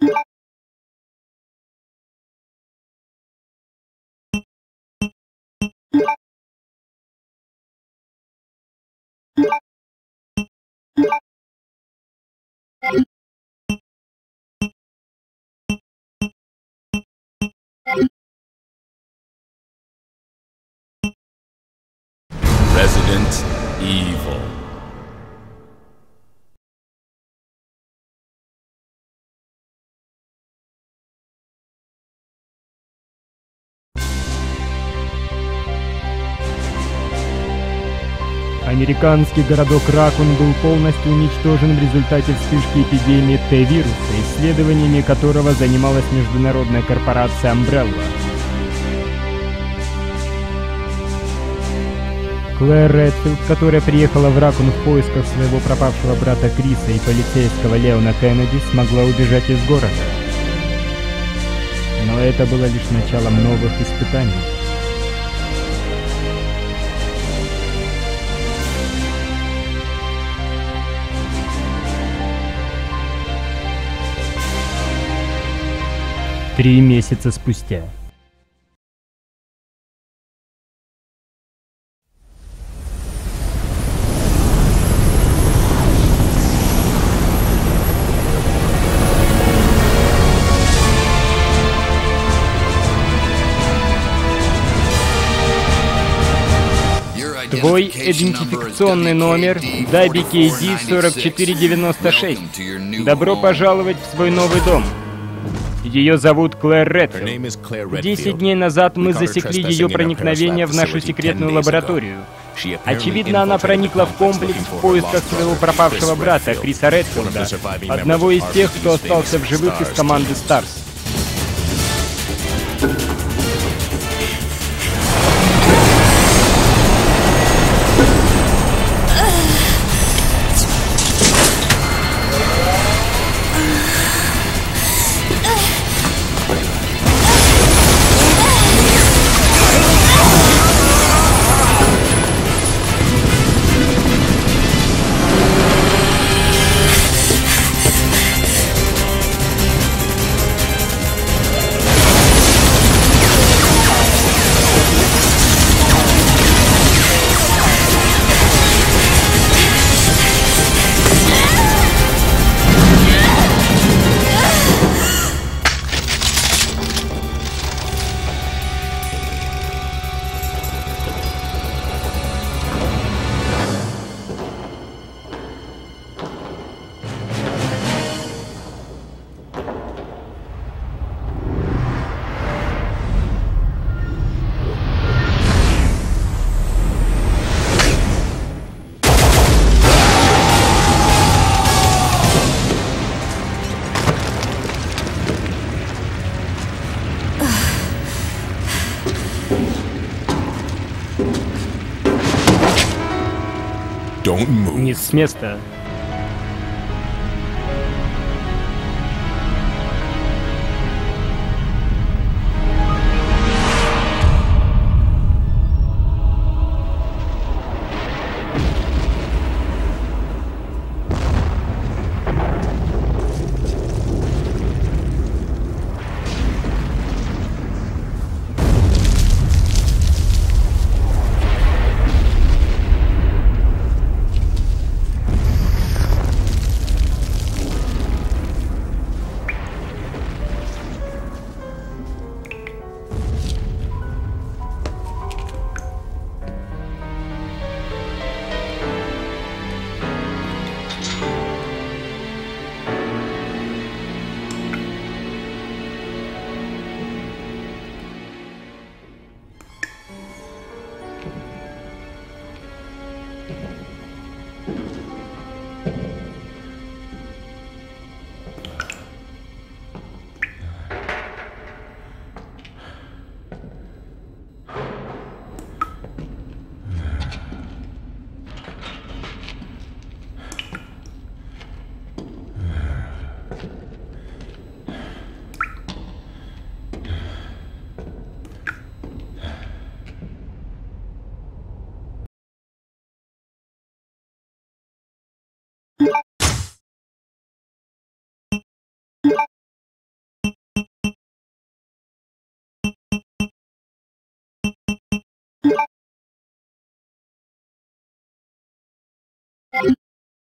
you Американский городок Ракун был полностью уничтожен в результате вспышки эпидемии Т-вируса, исследованиями которого занималась международная корпорация Umbrella. Клэр Редфилд, которая приехала в Ракун в поисках своего пропавшего брата Криса и полицейского Леона Кеннеди, смогла убежать из города. Но это было лишь началом новых испытаний. Три месяца спустя. Твой идентификационный номер WKD 4496. Добро пожаловать в свой новый дом. Ее зовут Клэр Редфилд. Десять дней назад мы засекли ее проникновение в нашу секретную лабораторию. Очевидно, она проникла в комплекс в поисках своего пропавшего брата, Криса Редфилда, одного из тех, кто остался в живых из команды Старс. śmieszne.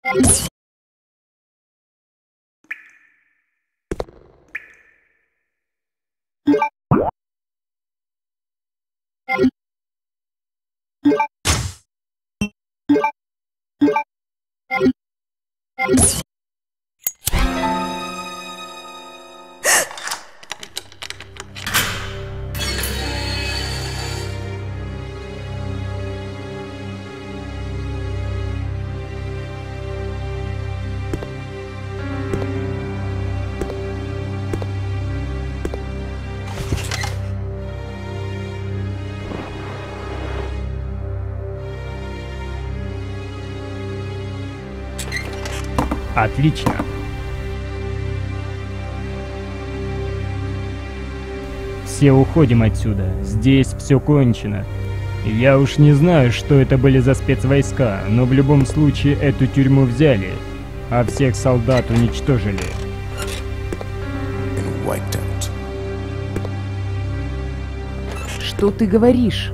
Не с Отлично. Все уходим отсюда. Здесь все кончено. Я уж не знаю, что это были за спецвойска, но в любом случае эту тюрьму взяли, а всех солдат уничтожили. Что ты говоришь?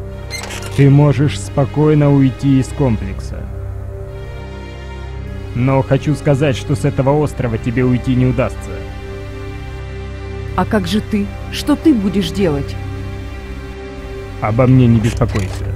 Ты можешь спокойно уйти из комплекса. Но хочу сказать, что с этого острова тебе уйти не удастся. А как же ты? Что ты будешь делать? Обо мне не беспокойся.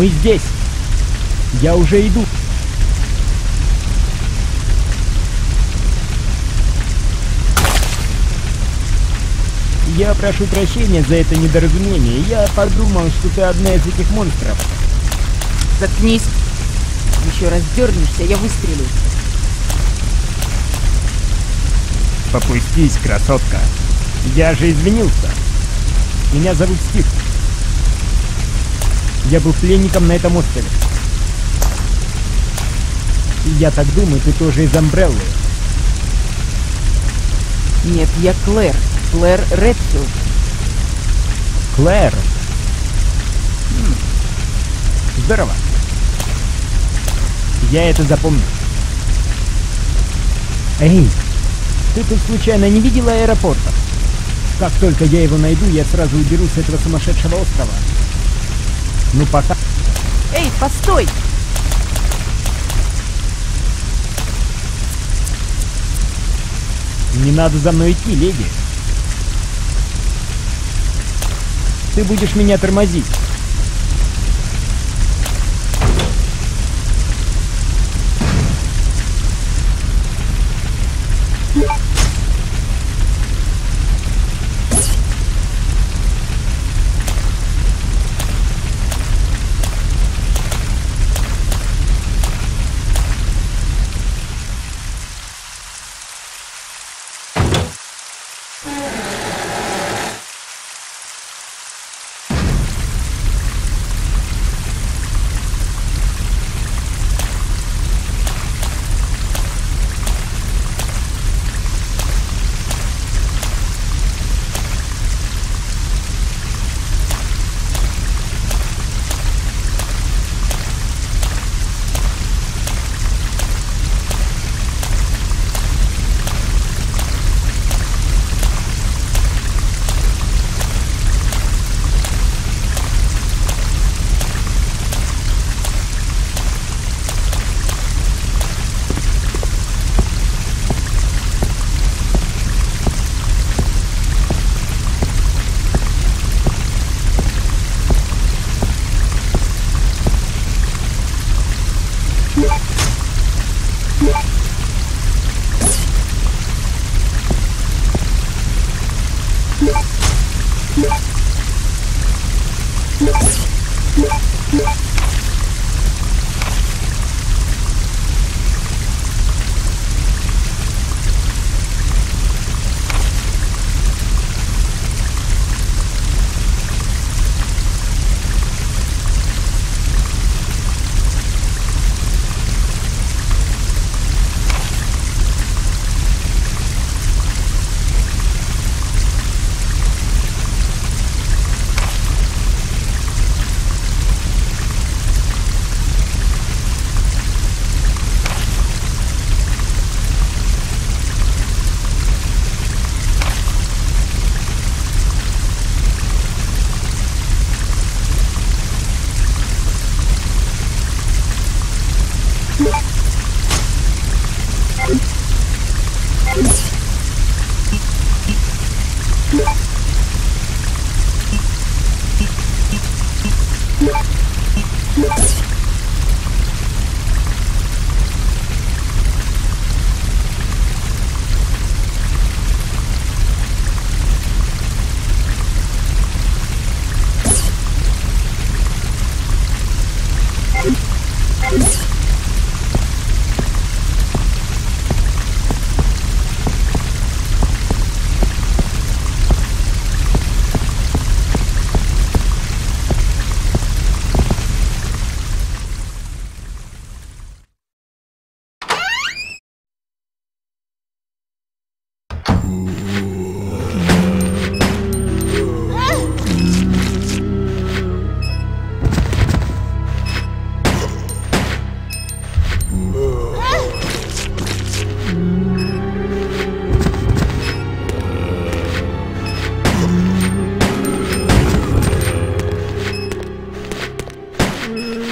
Мы здесь! Я уже иду! Я прошу прощения за это недоразумение. Я подумал, что ты одна из этих монстров. Заткнись. Еще раз дернешься, я выстрелю. Попустись, красотка. Я же извинился. Меня зовут Стив. Я был пленником на этом острове. И я так думаю, ты тоже из Амбреллы. Нет, я Клэр. Клэр Редфилд. Клэр? Хм. Здорово. Я это запомню. Эй, ты тут случайно не видела аэропорта? Как только я его найду, я сразу уберу с этого сумасшедшего острова. Ну пока... Эй, постой! Не надо за мной идти, леди. Ты будешь меня тормозить. Mm-hmm.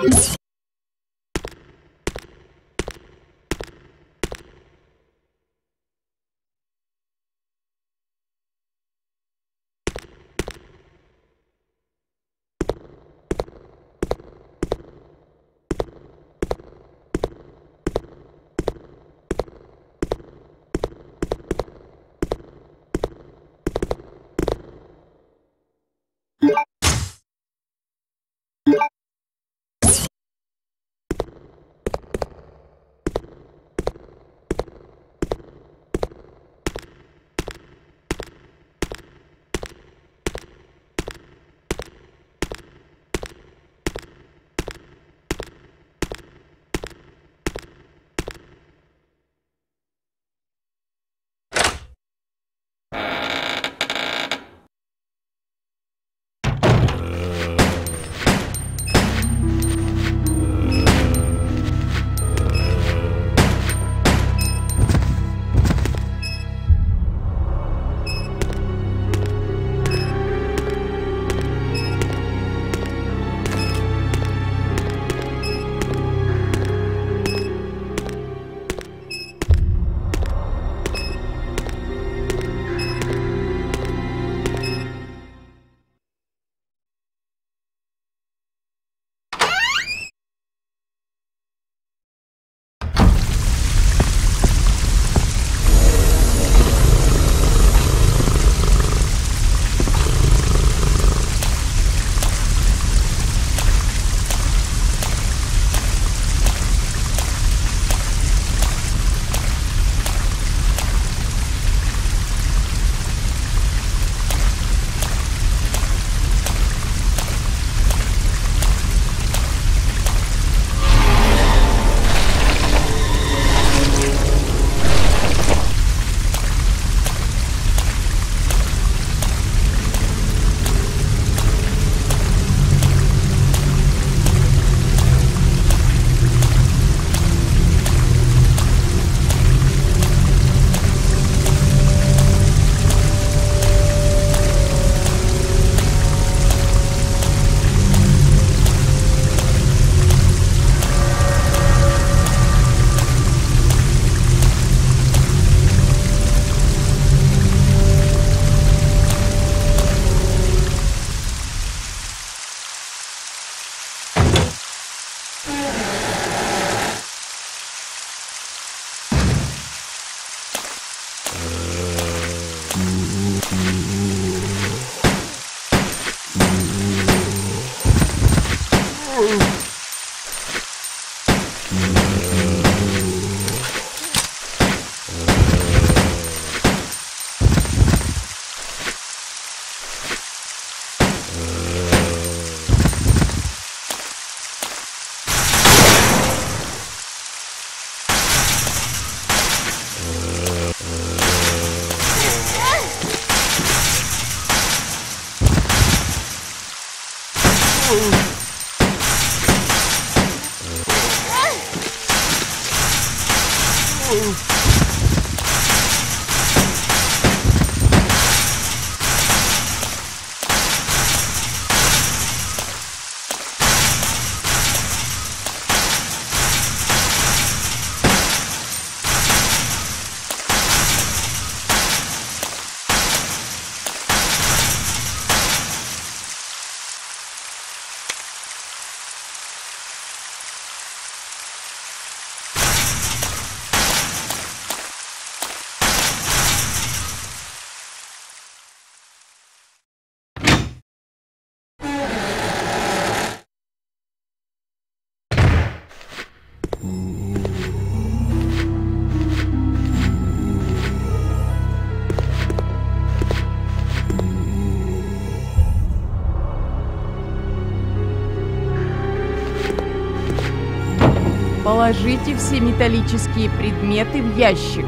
Thanks. Положите все металлические предметы в ящик.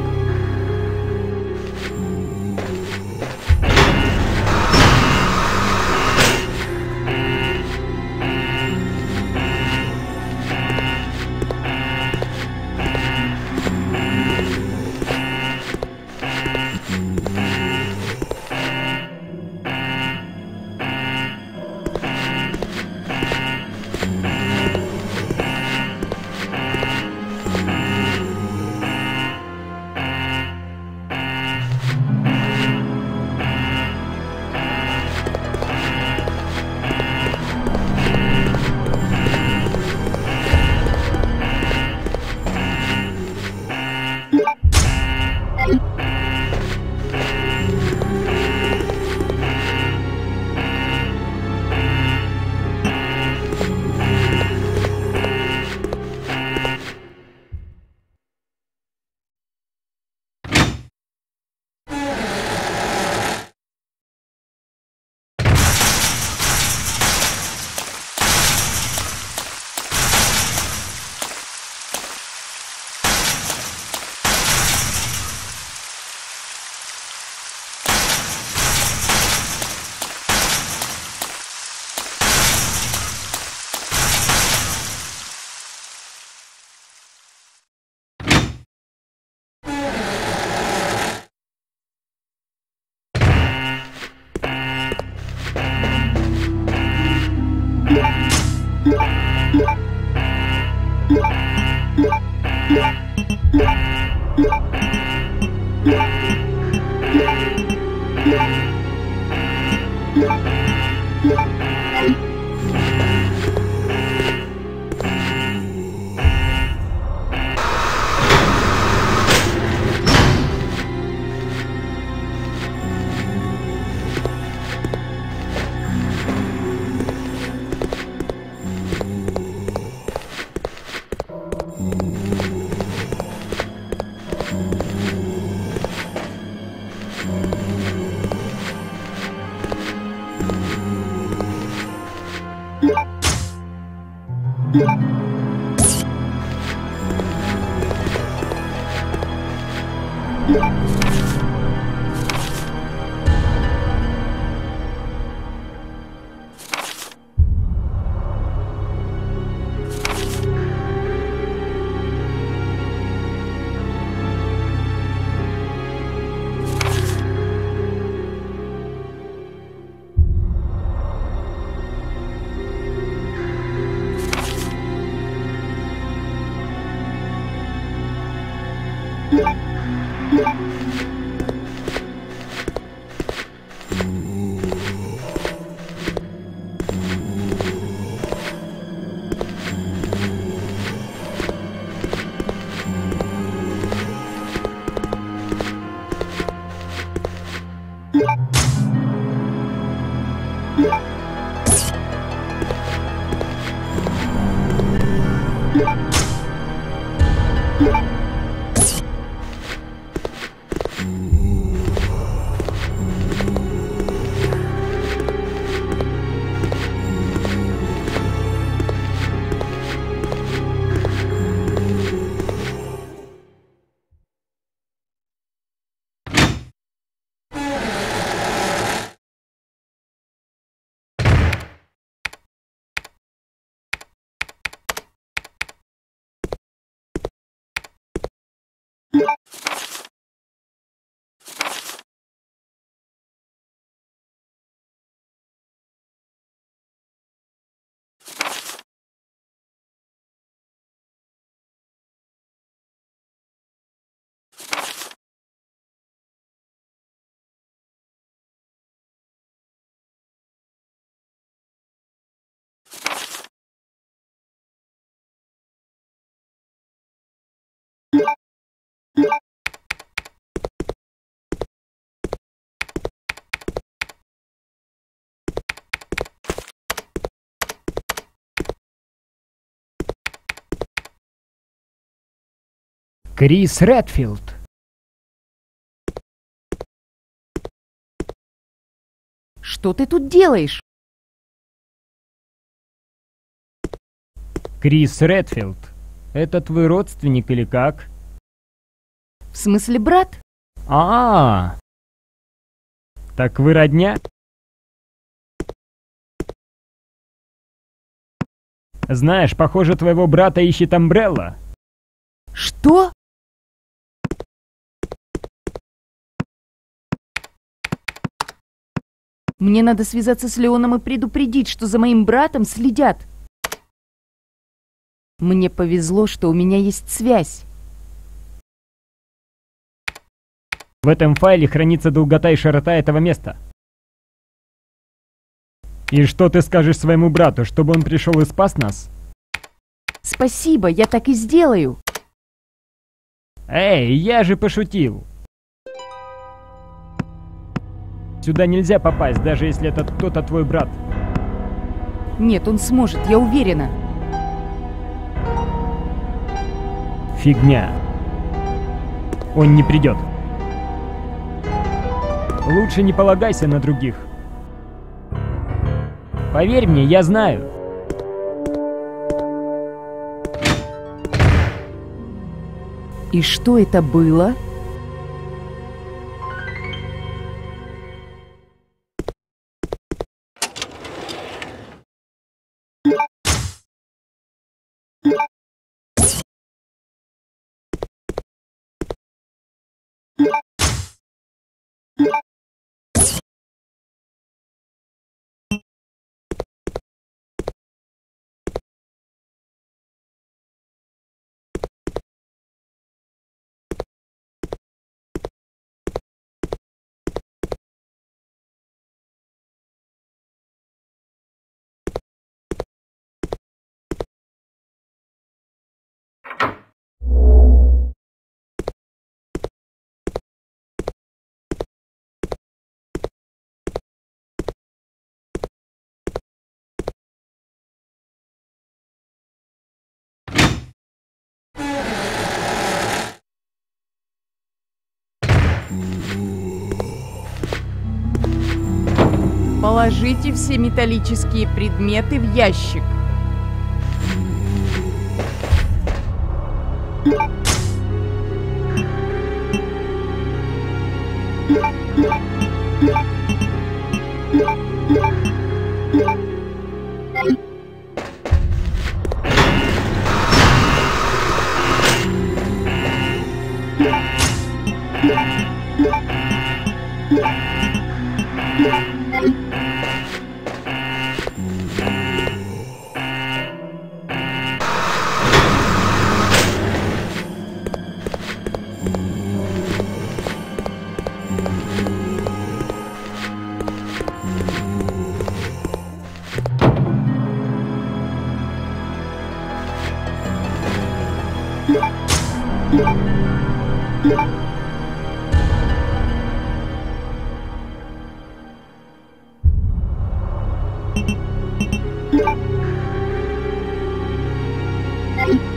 Крис Редфилд. Что ты тут делаешь? Крис Редфилд. Это твой родственник или как? В смысле брат? А, -а, -а. так вы родня? Знаешь, похоже, твоего брата ищет Амбрелла. Что? Мне надо связаться с Леоном и предупредить, что за моим братом следят. Мне повезло, что у меня есть связь. В этом файле хранится долгота и широта этого места. И что ты скажешь своему брату, чтобы он пришел и спас нас? Спасибо, я так и сделаю. Эй, я же пошутил. Сюда нельзя попасть, даже если это кто-то твой брат. Нет, он сможет, я уверена. Фигня. Он не придет. Лучше не полагайся на других. Поверь мне, я знаю. И что это было? Положите все металлические предметы в ящик. Yeah. Bye.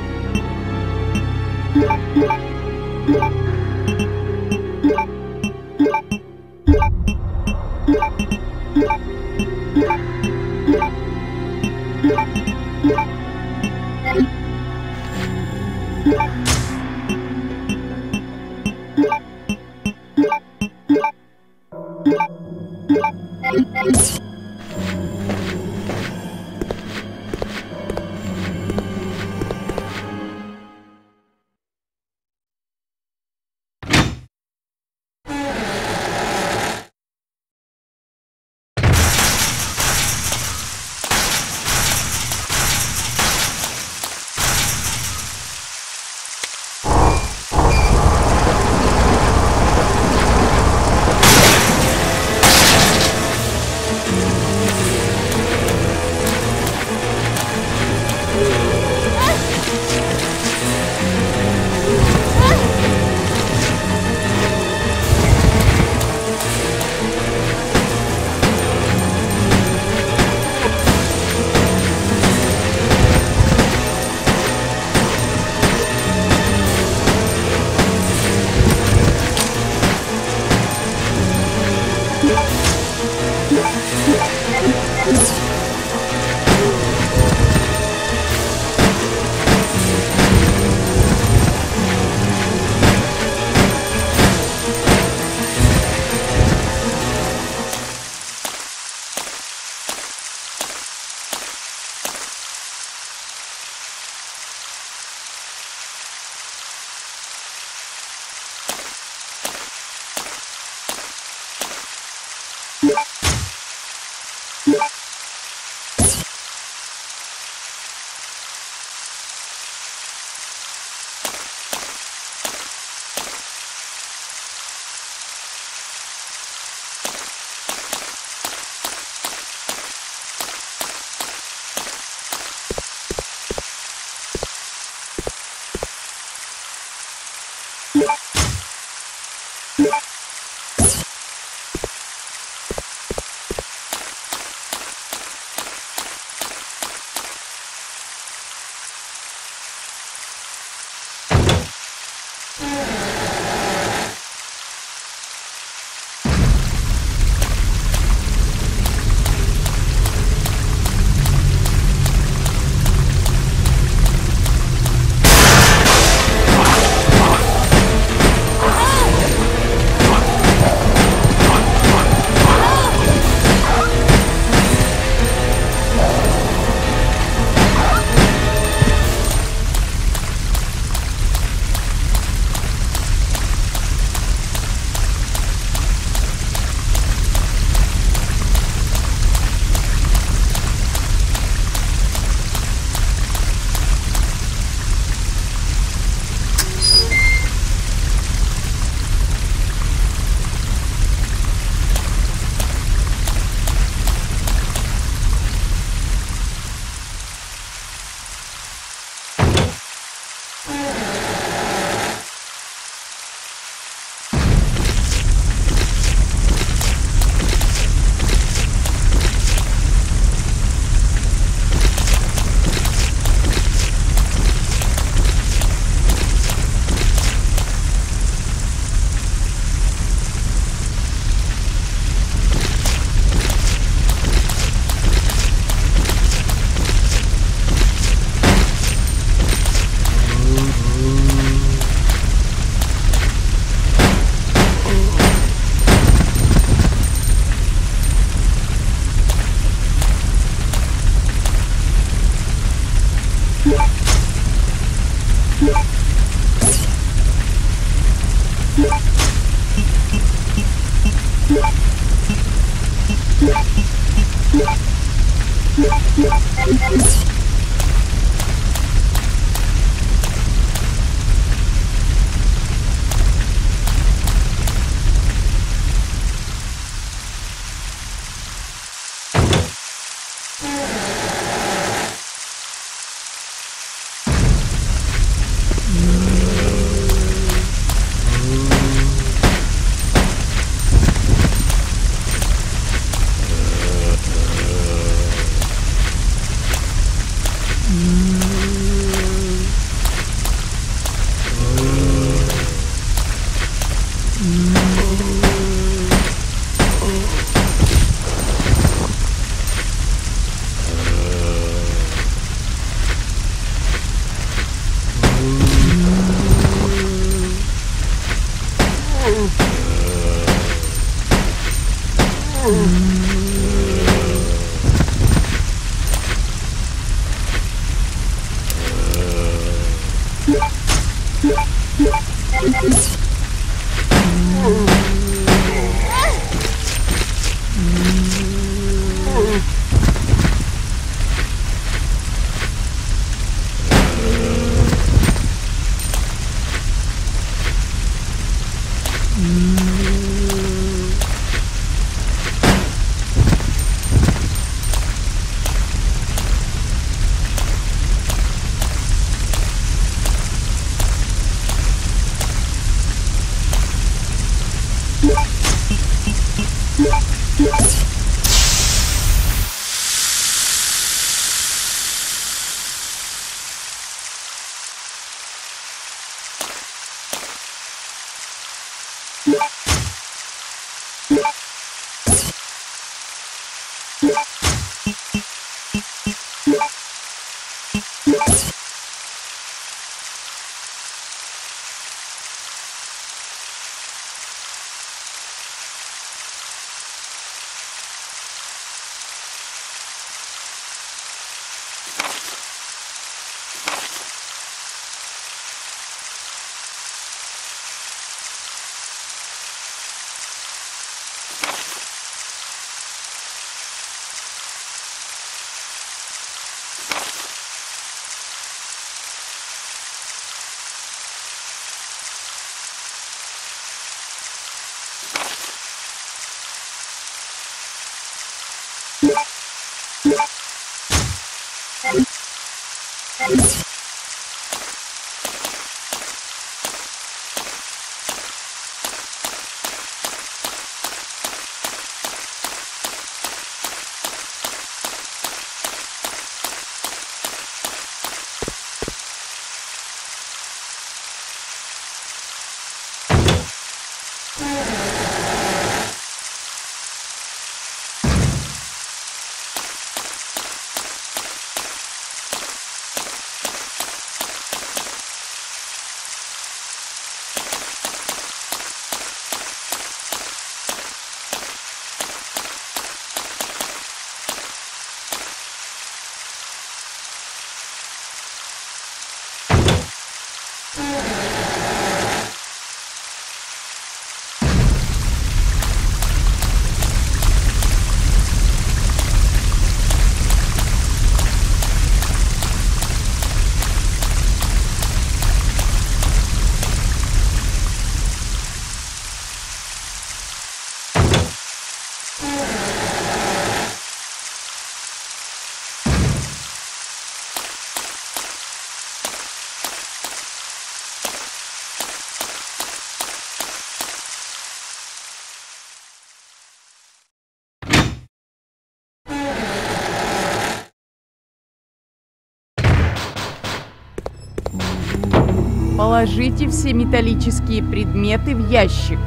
Положите все металлические предметы в ящик.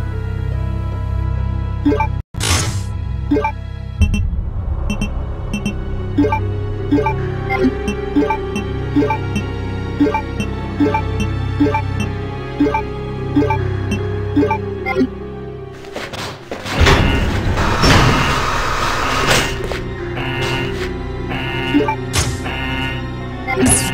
Thank.